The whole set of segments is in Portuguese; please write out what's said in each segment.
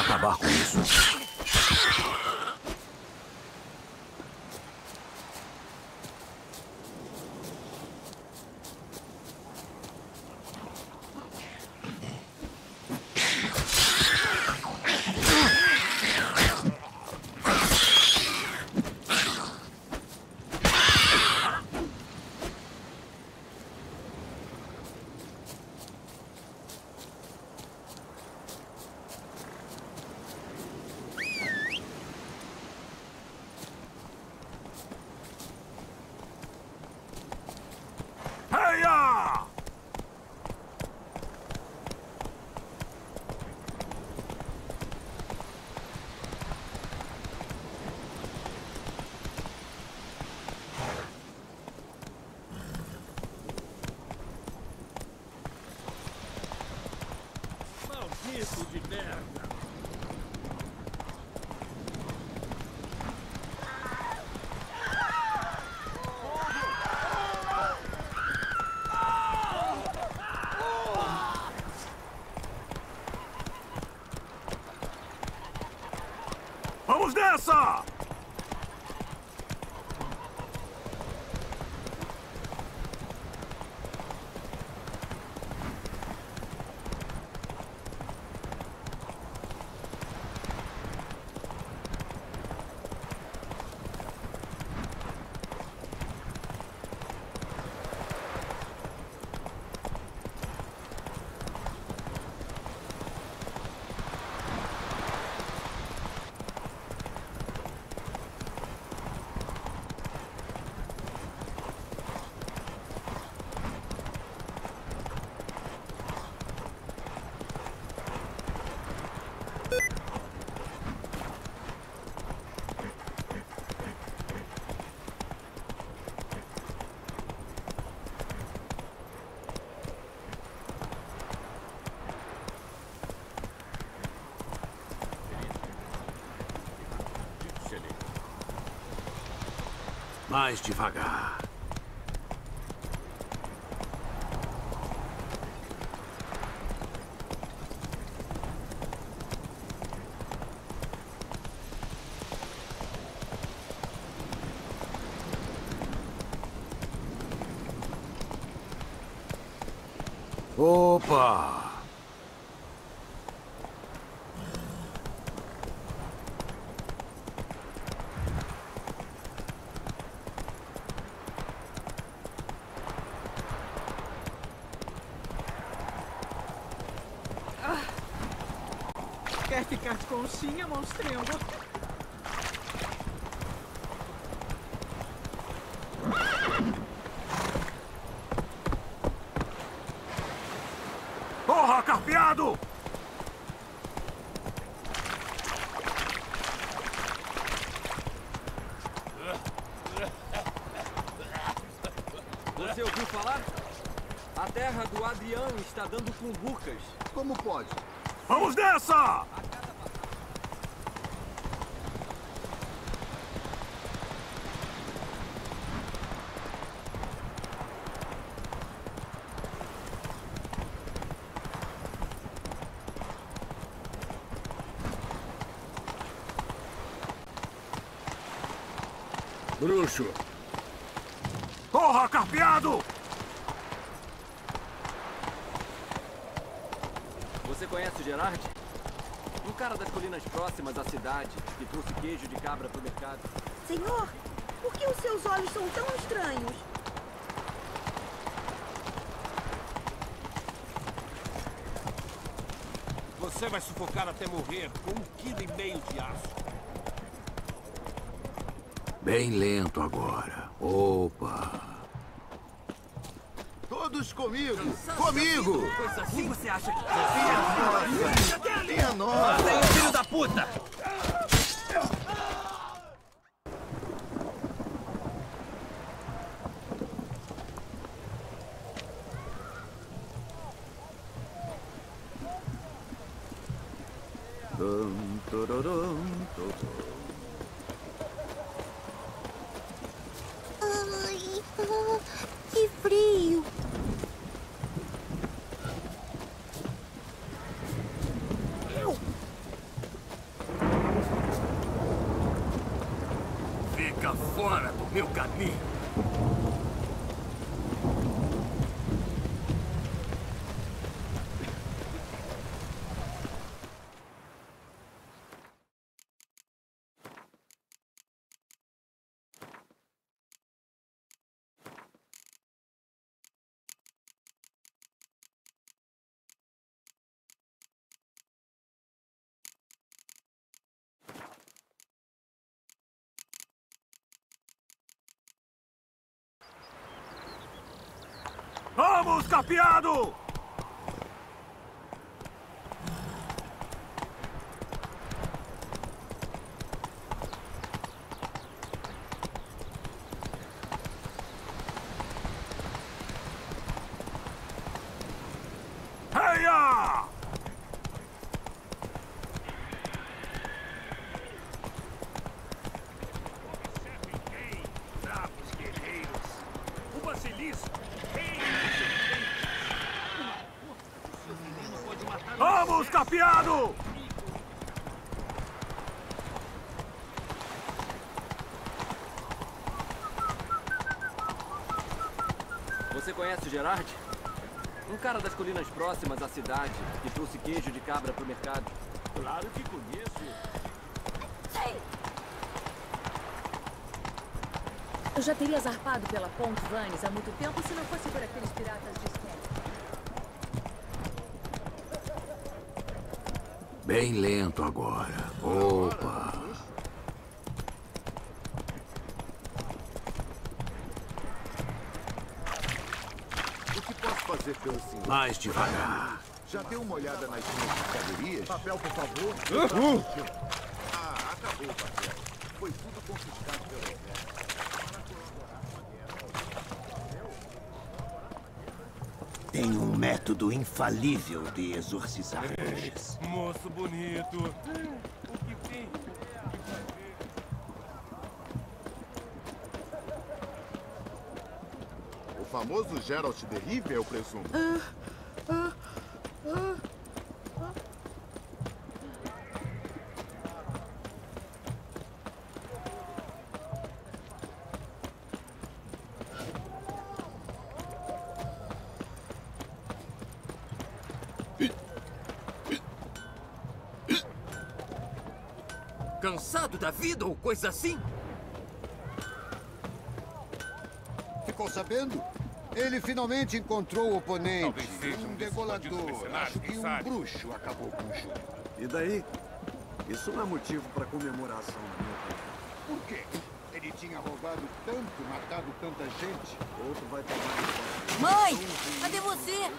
Acabar com isso. Mais devagar. Opa! Ficar de conchinha, monstrinho? Porra, carpeado! Você ouviu falar? A terra do Adriano está dando cumbucas. Como pode? Vamos nessa! Bruxo. Porra, carpeado! Você conhece o Gerard? Um cara das colinas próximas à cidade que trouxe queijo de cabra pro mercado. Senhor, por que os seus olhos são tão estranhos? Você vai sufocar até morrer com um quilo e meio de aço. Bem lento agora. Opa! Todos comigo! Comigo! Quem você acha que Minha nossa! Tem filho da puta! whoa, whoa. Vamos, capeado! Vamos, capeado! Você conhece o Gerard? Um cara das colinas próximas à cidade, que trouxe queijo de cabra pro mercado. Claro que conheço. Eu já teria zarpado pela Ponte Vanes há muito tempo se não fosse por aqueles piratas de Skell. Bem lento agora. Opa! O que posso fazer pelo senhor? Mais devagar. Já deu uma olhada nas minhas mercadorias? Papel, por favor. Ah, acabou o papel. Foi tudo confiscado pelo exército. Tenho um método infalível de exorcizar bruxas. Moço bonito. O que tem? O famoso Geralt de Rive, eu presumo. Cansado da vida ou coisa assim? Ficou sabendo? Ele finalmente encontrou o oponente. Talvez seja um um degolador. Acho que um sabe? bruxo acabou com o jogo. E daí? Isso não é motivo para comemoração, minha opinião. Por quê? Ele tinha roubado tanto, matado tanta gente. Outro vai tomar. Mãe! Cadê você?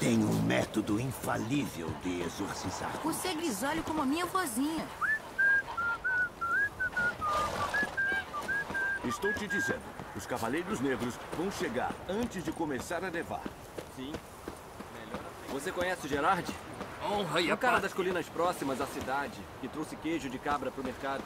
Tenho um método infalível de exorcizar Você é grisalho como a minha vozinha. Estou te dizendo, os Cavaleiros Negros vão chegar antes de começar a nevar. Sim. Você conhece o Gerard? Honra e a Um cara paz. das colinas próximas à cidade, que trouxe queijo de cabra pro mercado.